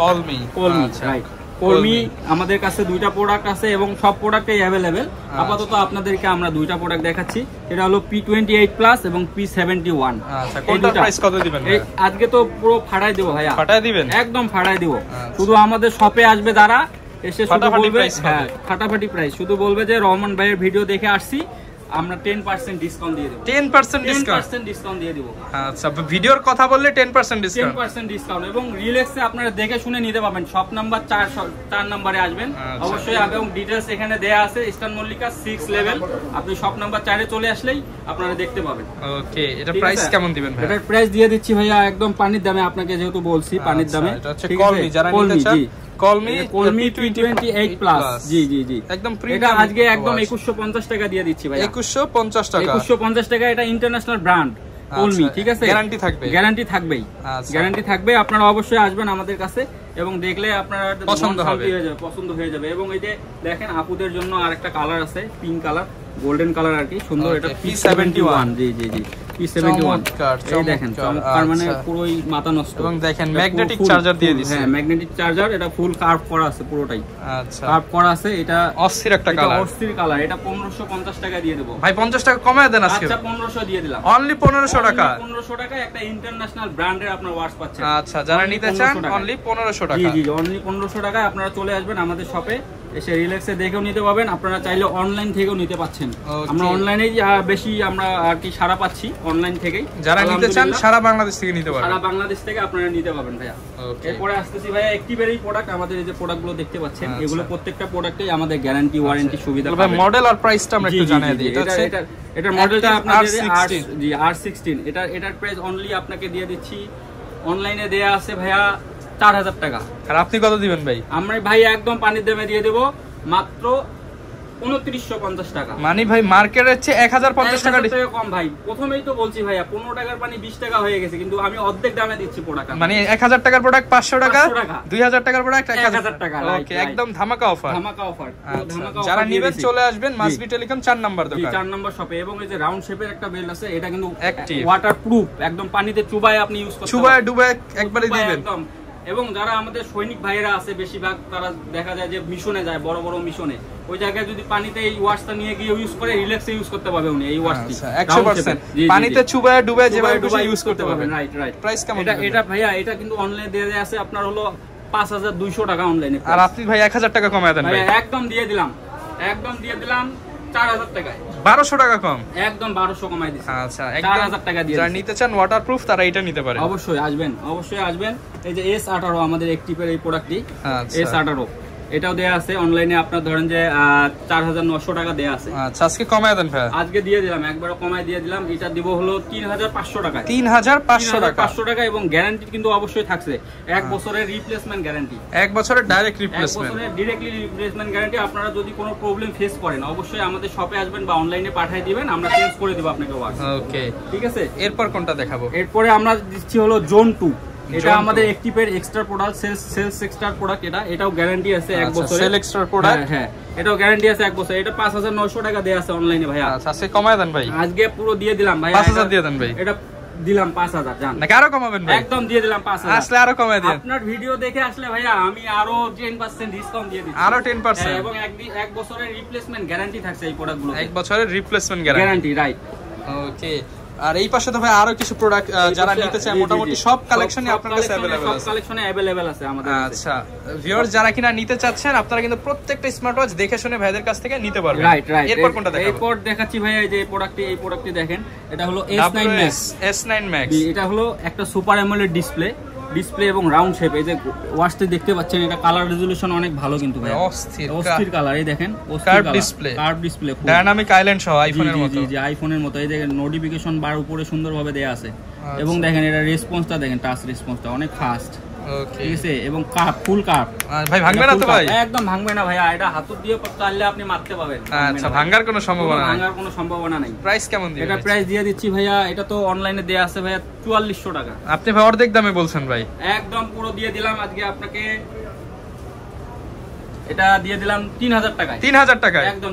কলমি। কলমি আচ্ছা। রাইট কলমি আমাদের কাছে দুইটা প্রোডাক্ট আছে এবং সব প্রোডাক্টই অ্যাভেলেবেল আচ্ছা। আপাতত আপনাদেরকে আমরা দুইটা প্রোডাক্ট দেখাচ্ছি। এটা হলো পি টোয়েন্টি এইট প্লাস এবং পি সেভেন্টি ওয়ান আচ্ছা কোনটার প্রাইস কত দিবেন ভাই? আজকে তো পুরো ফাড়াই দেবো ভাইয়া। ফাটায় দিবেন? একদম ফাড়াই দিব। আচ্ছা। শুধু আমাদের শপে আসবে যারা এসে শুধু বলবে হ্যাঁ ফাটাফাটি প্রাইস শুধু বলবে যে রহমান ভাইয়ের ভিডিও দেখে আসছি। আমরা টেন পার্সেন্ট ডিসকাউন্ট দিয়ে দেবো। Ten percent ten discount percent discount দিয়ে দেবো। আচ্ছা ভিডিওর কথা বললে ten percent ten discount percent discount এবং রিলেক্সে আপনারা দেখে শুনে নিতে পারবেন। শপ নাম্বার চার চার নাম্বারে আসবেন। আচ্ছা। অবশ্যই এবং এখানে দেয়া আছে। ইস্টার্ন মল্লিকা লেভেল আপনি শপ নাম্বার চারে চলে আসলেই আপনারা দেখতে পাবেন। ওকে এটা প্রাইস কেমন দিবেন ভাই এটার প্রাইস দিয়ে দিচ্ছি ভাইয়া একদম পানির দামে। আপনাকে যেহেতু বলছি পানির আচ্ছা, দামে। এটা হচ্ছে কলমি, যারা নিতে চান, জি। কলমি কলমি P28 প্লাস জি জি জি। একদম এটা প্রিমিয়াম আজকে একদম 2150 টাকা দিয়ে দিচ্ছি ভাই একুশশো পঞ্চাশ টাকা। 2150 টাকা এটা ইন্টারন্যাশনাল ব্র্যান্ড কলমি আচ্ছা, ঠিক আছে? guarantee থাকবে? গ্যারান্টি থাকবেই। আচ্ছা। গ্যারান্টি থাকবে আপনারা অবশ্যই আসবেন আমাদের কাছে এবং দেখলে আপনারা পছন্দ হবে। হয়ে যাবে পছন্দ হয়ে যাবে। এবং এই যে দেখেন আপুদের জন্য আরেকটা কালার আছে পিঙ্ক কালার গোল্ডেন কালার আর কি সুন্দর এটা P71 জি জি জি। P71 চমৎকার, এই দেখেন চমৎকার, চমৎকার মানে আচ্ছা। পুরোই মাথা নষ্ট। এবং দেখেন, এটা magnetic দিয়ে full- হ্যাঁ ম্যাগনেটিক চার্জার এটা ফুল কার্ভ করা আছে পুরোটাই। আচ্ছা। কার্ভ করা আছে এটা অস্থির একটা কালার অস্থির কালার এটা পনেরোশো পঞ্চাশ টাকা দিয়ে দেবো। ভাই পঞ্চাশ টাকা কমায় দেন আজকে। আচ্ছা দিয়ে দিলাম। অনলি টাকা। একটা ইন্টারন্যাশনাল ব্র্যান্ডের আপনার ওয়াচ পাচ্ছেন। আচ্ছা যারা নিতে চান অনলি টাকা। জি অনলি টাকায় আপনারা চলে আসবেন আমাদের শপে এসে রিল্যাক্সে দেখেও নিতে পারবেন। আপনারা চাইলে অনলাইন থেকেও নিতে পাচ্ছেন। আমরা অনলাইনেই বেশি আমরা আর কি সারা পাচ্ছি অনলাইন থেকেই। যারা নিতে চান সারা বাংলাদেশ থেকে নিতে পারবেন। সারা বাংলাদেশ থেকে আপনারা নিতে পারবেন ভাইয়া. এরপরে আসতেছি ভাইয়া একটিভের এই প্রোডাক্ট আমাদের এই যে প্রোডাক্টগুলো দেখতে পাচ্ছেন আচ্ছা। এগুলো প্রত্যেকটা প্রোডাক্টেই আমাদের গ্যারান্টি ওয়ারেন্টি সুবিধা ভাই। মডেল আর প্রাইসটা আমরা একটু জানিয়ে দিই এটা হচ্ছে এটার মডেলটা আপনাদের R16 জি আর সিক্সটিন এটা এটার প্রাইস অনলি আপনাকে দিয়ে দিচ্ছি। অনলাইনে দেয়া আছে ভাইয়া চার হাজার টাকা। আর আপনি কত দিবেন ভাই? আমরা ভাই একদম পানির দামে দিয়ে দেবো মাত্র উনত্রিশশো পঞ্চাশ টাকা। মানে ভাই মার্কেটের হচ্ছে এক হাজার পঞ্চাশ টাকা 1000 কম ভাই। প্রথমেই তো বলছি ভাইয়া পনেরো টাকার পানি বিশ টাকা হয়ে গেছে কিন্তু আমি অর্ধেক দামে দিচ্ছি প্রোডাক্ট মানে এক হাজার টাকার প্রোডাক্ট পাঁচশো টাকা 500 টাকা। দুই হাজার টাকার প্রোডাক্ট এক 1000 টাকা, ওকে একদম ধামাকা অফার ধামাকা অফার আচ্ছা যারা নিবেন চলে আসবেন মাসবি টেলিকম চার নাম্বার দোকান। চার নম্বর শপে এবং এই যে রাউন্ড শেপের একটা বেল্ট আছে এটা কিন্তু। ওয়াটার প্রুফ একদম পানিতে চুবায় আপনি ইউজ করতে চুবায় ডুবায় একবারে দিবেন। একদম। এবং যারা আমাদের সৈনিক ভাইয়েরা আছে বেশিরভাগ তারা দেখা যায় যে মিশনে যায় বড় বড় মিশনে। ওই জায়গায় যদি পানিতে এই ওয়াশটা নিয়ে গিয়ে ইউজ করে রিল্যাক্সে ইউজ করতে পারবে উনি এই ওয়াশটি। আচ্ছা একশো পার্সেন্ট পানিতে চুবায় ডুবায় যেভাবে খুশি ইউজ করতে পারবেন। রাইট রাইট প্রাইস কেমন এটা এটা ভাইয়া এটা কিন্তু অনলাইনে দেওয়া যায় আছে আপনার হলো পাঁচ হাজার দুইশো টাকা অনলাইনে আর আপনি ভাই এক হাজার টাকা কমায় দেন ভাই। একদম দিয়ে দিলাম। একদম দিয়ে দিলাম চার হাজার টাকায়। বারোশো টাকা কম? একদম বারোশো কমাই দিচ্ছি আচ্ছা চার হাজার টাকা দিয়ে যারা নিতে চান ওয়াটারপ্রুফ তারা এটা নিতে পারে অবশ্যই আসবেন অবশ্যই আসবেন। এই যে এস আঠারো আমাদের একটিপের এই প্রোডাক্টটি আচ্ছা। এস আঠারো। এটাও দেয়া আছে। অনলাইনে আপনার ধরেন যে চার হাজার নশো টাকা দেয়া আছে। আচ্ছা আজকে কমায় দেন ভাই। আজকে দিয়ে দিলাম একবার কমায় দিয়ে দিলাম। এটা দিব হলো তিন হাজার পাঁচশো টাকা তিন হাজার পাঁচশো টাকা। পাঁচশো টাকা এবং গ্যারান্টি কিন্তু অবশ্যই থাকছে। এক বছরের রিপ্লেসমেন্ট গ্যারান্টি এক বছরের direct replacement directly replacement guarantee আপনারা যদি কোনো প্রবলেম ফেস করেন অবশ্যই আমাদের শপে আসবেন বা অনলাইনে পাঠিয়ে দিবেন আমরা চেঞ্জ করে দেবো আপনাকে ওকে ঠিক আছে? এরপর কোনটা দেখাবো? এরপরে আমরা দিচ্ছি হলো জোন টু এটা আমাদের। একটিপের extra product sales sales extra product এটা। এটাও গ্যারান্টি আছে এক বছর। Cell extra product? হ্যাঁ এটাও গ্যারান্টি আছে এক বছর। এটা পাঁচ হাজার নয়শো টাকা দেওয়া আছে অনলাইনে ভাইয়া। আচ্ছা আজকে কমায় দেন ভাই। আজকে পুরো দিয়ে দিলাম ভাই 5,000 দিয়ে দেন ভাই। এটা দিলাম পাঁচ হাজার জান। নাকি আরও কমাবেন ভাই? একদম দিয়ে দিলাম পাঁচ হাজার। আসলে আরও কমায় দেন আপনার ভিডিও দেখে আসলে ভাইয়া আমি আরও টেন পার্সেন্ট ডিসকাউন্ট দিয়ে দিচ্ছি। আরও 10% হ্যাঁ, এবং এক এক বছরের রিপ্লেসমেন্ট গ্যারান্টি থাকছে এই প্রোডাক্টগুলো এক বছরের replacement guarantee guarantee right okay আর এই পাশে তো ভাই আরও কিছু প্রোডাক্ট যারা নিতে চায় মোটামুটি সব কালেকশনই আপনার কাছে अवेलेबल আছে। কালেকশনে अवेलेबल আছে আমাদের। আচ্ছা ভিউয়ার্স যারা কিনা নিতে চাচ্ছেন আপনারা কিন্তু প্রত্যেকটা স্মার্ট ওয়াচ দেখে শুনে ভাইদের কাছ থেকে নিতে পারবেন। রাইট রাইট এরপর কোনটা দেখাবো? এরপর দেখাচ্ছি ভাই এই যে প্রোডাক্টটি এই প্রোডাক্টটি দেখেন। এটা হলো S9 Max S9 Max এটা হলো একটা সুপার অ্যামোলেড ডিসপ্লে ডিসপ্লে এবং রাউন্ড শেপ এই যে ওয়াচটি দেখতে পাচ্ছেন এটা কালার রেজুলেশন অনেক ভালো কিন্তু ভাই অস্থির। অস্থির কালার এই দেখেন অস্থির display curve display dynamic island সহ আইফোনের মতো। জি আইফোনের মতো। এই দেখেন নোটিফিকেশন বার উপরে সুন্দরভাবে দেয়া আছে। আচ্ছা। এবং দেখেন এটা রেসপন্সটা দেখেন টাচ রেসপন্সটা অনেক ফাস্ট ঠিক আছে এবং কাপ ফুল কাপ। ভাই ভাঙবে না তো ভাই? একদম ভাঙবে না ভাইয়া এটা হাতুর দিয়ে চাললে আপনি মারতে পাবেন। আচ্ছা ভাঙার কোনো সম্ভাবনা ভাঙার কোনো সম্ভাবনা নাই। প্রাইস কেমন দিবেন এটা প্রাইস দিয়ে দিচ্ছি ভাইয়া এটা তো অনলাইনে দেয়া আছে ভাইয়া চুয়াল্লিশশো টাকা। আপনি ভাই অর্ধেক দামে বলছেন ভাই। একদম পুরো দিয়ে দিলাম আজকে আপনাকে এটা দিয়ে দিলাম টাকায়। টাকায়? একদম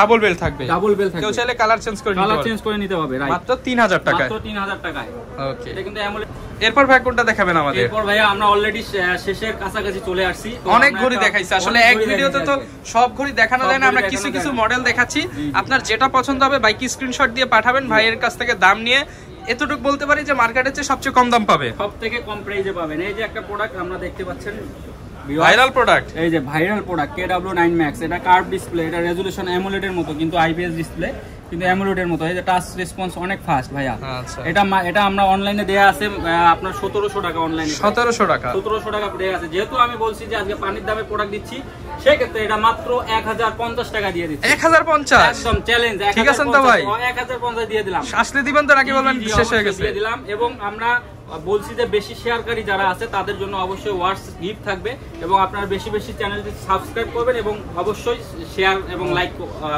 ডাবল বেল থাকবে। ডাবল বেল কেউ চাইলে কালার চেঞ্জ করে নিতে কালার চেঞ্জ করে নিতে হবে রাইট মাত্র তিন হাজার টাকায়। মাত্র তিন হাজার টাকায়। ওকে এটা কিন্তু AMOLED এরপর ভাই কোনটা দেখাবেন আমাদের? এরপর ভাইয়া আমরা অলরেডি শেষের কাছাকাছি চলে আসছি। অনেক ঘড়ি দেখাইছে। আসলে এক ভিডিওতে তো সব ঘড়ি দেখানো যায় না। আমরা কিছু কিছু মডেল দেখাচ্ছি। আপনার যেটা পছন্দ হবে বাইক স্ক্রিনশট দিয়ে পাঠাবেন। ভাইয়ের কাছ থেকে দাম নিয়ে এতটুকু বলতে পারি যে মার্কেটের চেয়ে সবচেয়ে কম দাম পাবে। সব থেকে কম প্রাইজে পাবেন। এই যে একটা প্রোডাক্ট আমরা দেখতে পাচ্ছেন ভাইরাল প্রোডাক্ট এই যে ভাইরাল প্রোডাক্ট নাইন ম্যাক্স এটা কার্ভ ডিসপ্লে এটা রেজুলেশন মতো কিন্তু আইপিএস ডিসপ্লে কিন্তু মতো। এই যে টাচ রেসপন্স অনেক ফাস্ট ভাইয়া। আচ্ছা। এটা এটা আমরা অনলাইনে দেয়া আছে আপনার সতেরোশো টাকা অনলাইনে সতেরোশো টাকা। সতেরোশো টাকা দেয়া আছে। যেহেতু আমি বলছি যে আজকে পানির দামে প্রোডাক্ট দিচ্ছি সেক্ষেত্রে এটা মাত্র এক হাজার পঞ্চাশ টাকা দিয়ে দিচ্ছি। এক হাজার পঞ্চাশ? একদম চ্যালেঞ্জ ঠিক ভাই? এক হাজার পঞ্চাশ দিয়ে দিলাম। আসলে দিবেন তো নাকি বলবেন? জি, জি, শেষ হয়ে গেছে। দিয়ে দিলাম। এবং আমরা বলছি যে বেশি শেয়ারকারী যারা আছে তাদের জন্য অবশ্যই ওয়াটস গিফট থাকবে এবং আপনারা বেশি বেশি চ্যানেলটি সাবস্ক্রাইব করবেন এবং অবশ্যই শেয়ার এবং লাইক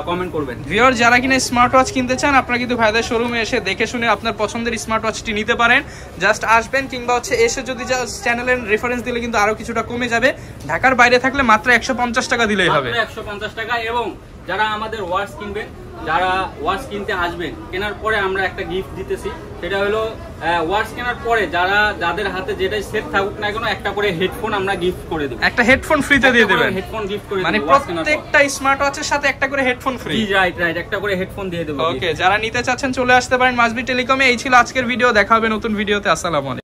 কমেন্ট করবেন। ভিওর যারা কিনা স্মার্ট ওয়াচ কিনতে চান আপনারা কিন্তু ভাইদের শোরুমে এসে দেখে শুনে আপনার পছন্দের স্মার্ট ওয়াচটি নিতে পারেন। জাস্ট আসবেন কিংবা হচ্ছে এসে যদি চ্যানেলের রেফারেন্স দিলে কিন্তু আরও কিছুটা কমে যাবে। ঢাকার বাইরে থাকলে মাত্র একশো পঞ্চাশ টাকা দিলেই হবে। একশো পঞ্চাশ টাকা এবং যারা আমাদের ওয়াচ কিনবেন যারা ওয়াচ কিনতে আসবেন কেনার পরে আমরা একটা গিফট দিতেছি। সেটা হলো ওয়াচ কেনার পরে যারা যাদের হাতে যেটাই সেট থাকুক না কেন একটা করে হেডফোন আমরা গিফট করে দেবো। একটা হেডফোন ফ্রিতে দিয়ে দেবেন। হেডফোন গিফট করে মানে। প্রত্যেকটা স্মার্ট ওয়াচের সাথে একটা করে হেডফোন ফ্রি রাইট রাইট একটা করে হেডফোন দিয়ে দেবো। ওকে যারা নিতে চাচ্ছেন চলে আসতে পারেন মাসবি টেলিকমে। এই ছিল আজকের ভিডিও দেখা হবে নতুন ভিডিওতে আসসালামু আলাইকুম।